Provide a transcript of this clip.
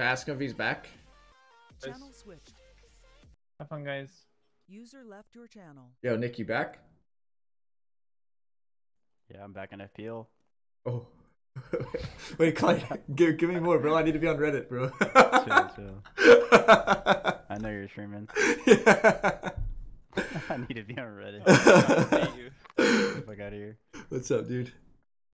Ask him if he's back. Channel switched. Have fun, guys. User left your channel. Yo, Nick, you back? Yeah, I'm back in FPL. Oh. Wait, Clay, give, give me more, bro. I need to be on Reddit, bro. Chill, chill. I know you're streaming. yeah. I need to be on Reddit. Fuck out of here. What's up, dude?